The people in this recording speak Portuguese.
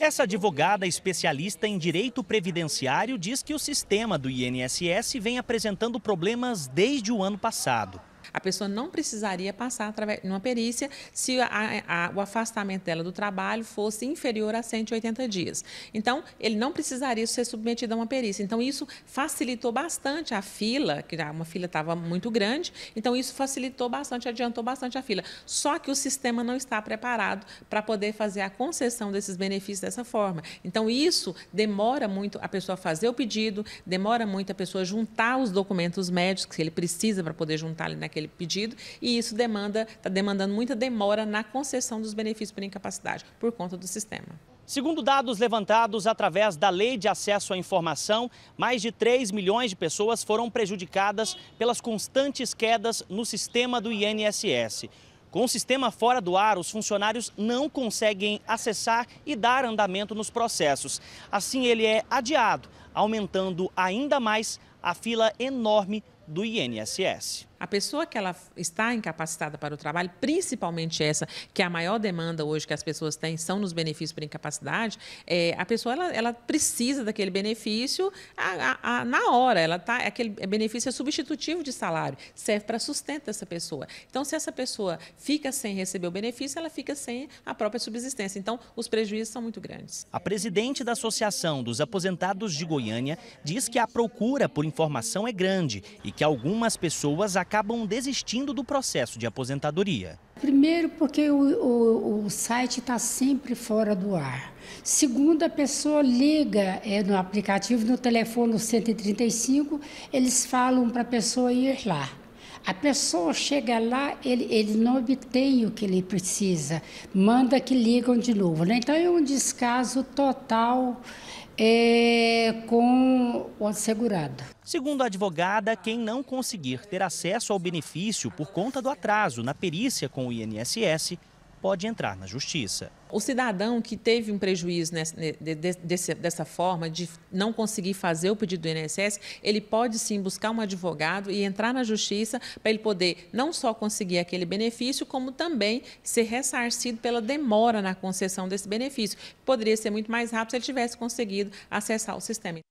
Essa advogada especialista em direito previdenciário diz que o sistema do INSS vem apresentando problemas desde o ano passado. A pessoa não precisaria passar numa perícia se a, a, o afastamento dela do trabalho fosse inferior a 180 dias. Então, ele não precisaria ser submetido a uma perícia. Então, isso facilitou bastante a fila, que uma fila estava muito grande, então isso facilitou bastante, adiantou bastante a fila. Só que o sistema não está preparado para poder fazer a concessão desses benefícios dessa forma. Então, isso demora muito a pessoa fazer o pedido, demora muito a pessoa juntar os documentos médicos que ele precisa para poder juntar ali naquele aquele pedido e isso demanda, está demandando muita demora na concessão dos benefícios por incapacidade por conta do sistema. Segundo dados levantados através da Lei de Acesso à Informação, mais de 3 milhões de pessoas foram prejudicadas pelas constantes quedas no sistema do INSS. Com o sistema fora do ar, os funcionários não conseguem acessar e dar andamento nos processos. Assim, ele é adiado, aumentando ainda mais a fila enorme do INSS. A pessoa que ela está incapacitada para o trabalho, principalmente essa, que é a maior demanda hoje que as pessoas têm, são nos benefícios por incapacidade, é, a pessoa ela, ela, precisa daquele benefício a, a, a, na hora. Ela tá, aquele benefício é substitutivo de salário, serve para sustento dessa pessoa. Então, se essa pessoa fica sem receber o benefício, ela fica sem a própria subsistência. Então, os prejuízos são muito grandes. A presidente da Associação dos Aposentados de Goiânia diz que a procura por informação é grande e que algumas pessoas desistindo do processo de aposentadoria. Primeiro, porque o, o, o site está sempre fora do ar. Segundo, a pessoa liga é, no aplicativo, no telefone 135, eles falam para a pessoa ir lá. A pessoa chega lá, ele, ele não obtém o que ele precisa, manda que ligam de novo. Né? Então é um descaso total é, com o segurado. Segundo a advogada, quem não conseguir ter acesso ao benefício por conta do atraso na perícia com o INSS pode entrar na justiça. O cidadão que teve um prejuízo nessa, desse, dessa forma, de não conseguir fazer o pedido do INSS, ele pode sim buscar um advogado e entrar na justiça para ele poder não só conseguir aquele benefício, como também ser ressarcido pela demora na concessão desse benefício. Poderia ser muito mais rápido se ele tivesse conseguido acessar o sistema.